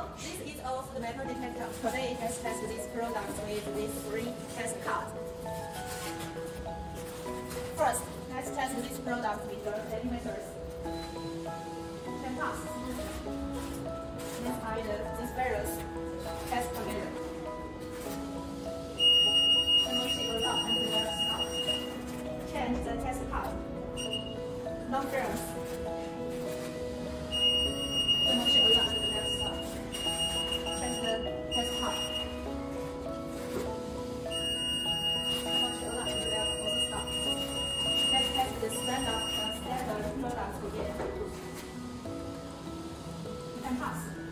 This is our food metal detector. Today, let's test this product with these three test cards. First, let's test this product with the telemeters. Ten pass. Let's hide these barrels. Test together. Then it. Change the test card. No frames. and pass.